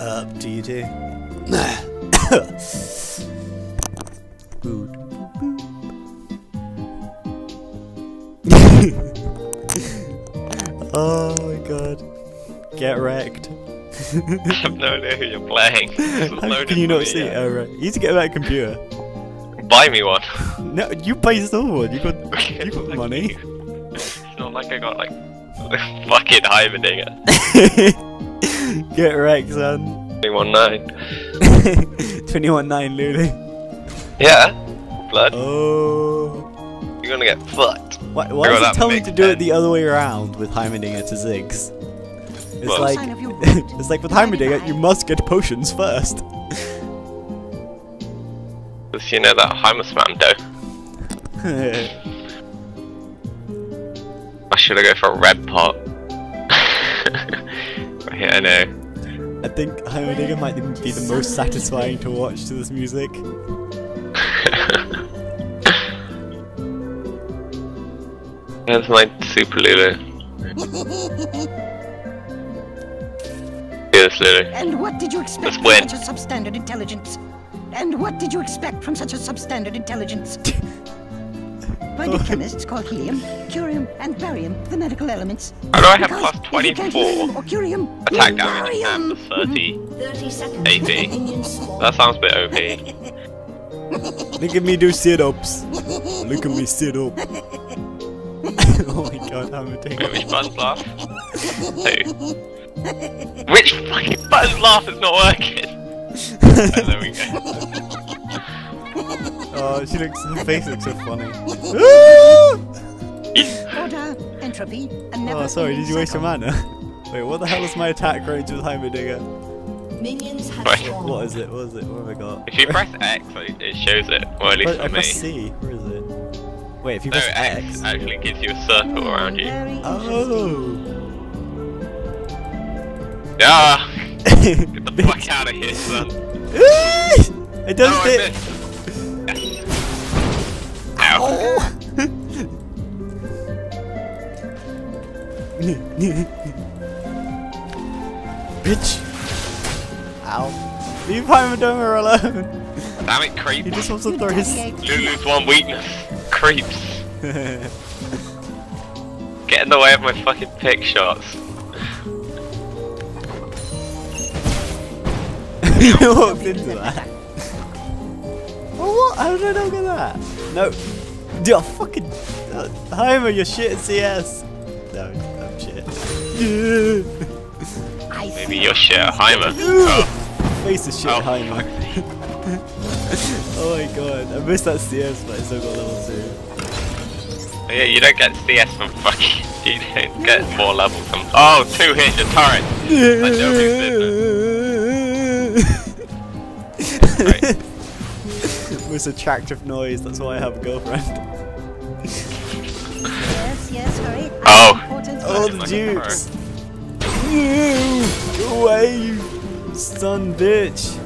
Up to you two. Boot. oh my god. Get wrecked. I have no idea who you're playing. How can you not see? yeah. Oh right. You need to get a better computer. Buy me one. No, you pay someone. You got you got Fuck money. you. It's not like I got like fucking Heimerdinger. Get wrecked, son. 319. 21 9 Lulu. Yeah. Blood. Oh. You're gonna get fucked. Why, why got does it that tell me to do it the other way around with Heimerdinger to Ziggs? It's Well- like Sign of your it's like with Heimerdinger, you must get potions first. Because you know that Heimer spam though. I should have go for a red pot. right here, I know. I think Heimerdinger might be the most satisfying to watch to this music. That's my Super Lulu. Yes, Lulu. And what did you expect from such a substandard intelligence? And what did you expect from such a substandard intelligence? Why do chemists call helium, curium, and barium the medical elements? How do I have Because plus if you can't 24 or curium, attack you damage and barium. 30 30 seconds. AP? That sounds a bit OP. Look at me do sit-ups. Look at me sit up. oh my god, Wait, Heimerdinger. which button's laugh? Two. Which fucking button's laugh is not working? oh, there we go. Oh, she looks. Her face looks so funny. Order, entropy, and never oh, sorry. Did you waste your mana? Wait, what the hell is my attack range with Heimerdinger? Minions have Right. spawned. What is it? What is it? What have I got? If you press X, it it shows it. Or at least I, I press. C. Where is it? Wait, if you No, press X X. actually gives you a circle around you. Oh. Yeah! Get the fuck out of here, son. I done No, I it. Missed. Yes. Ow. Bitch. Ow. Leave Heimerdinger alone. Damn it, creep. He just wants to You throw his. Lulu's one weakness. Creeps. Get in the way of my fucking pick shots. he walked into that. Oh, what? How did I not get that? No. Dude, oh, fucking. Uh, Heimer, you're shit at CS. No, I'm shit. Maybe you're shit at Heimer. Oh, Face is shit, oh, Heimer. oh my god, I missed that CS, but I still got level 2. yeah, you don't get CS from fucking. You don't get more levels from. Oh, two hit your turret. That's Right. Most attractive noise, that's why I have a girlfriend. Yes, yes, hurry. Oh. Oh, the like a dukes! Go away, you son bitch!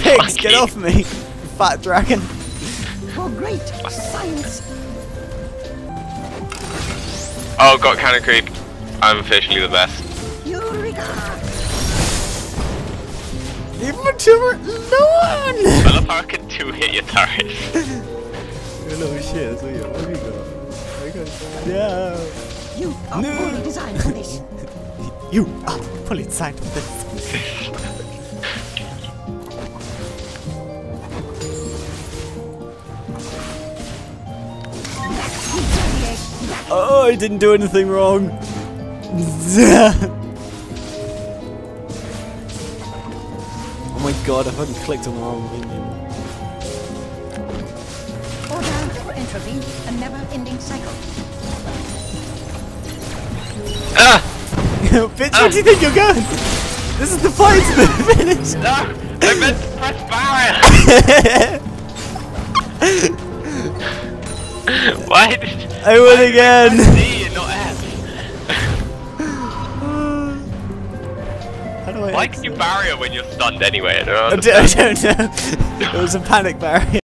Pigs, get off me! Fat dragon! For great science. Oh, got cannon creep. I'm officially the best. Eureka! Leave my turret alone! I love how I can two hit your turret. You little shit, that's what you what have you got? I got no! You are No. poorly designed for this. You are fully inside of this. Oh, I didn't do anything wrong. God, I fucking clicked on the wrong minion. Order for entropy, a never-ending cycle. Ah! Bitch, where do you think you're going? This is the fight to the finish. No! I meant to press barrier! Why did I win again. Why can you barrier when you're stunned anyway? I don't I understand. don't, I don't know. It was a panic barrier.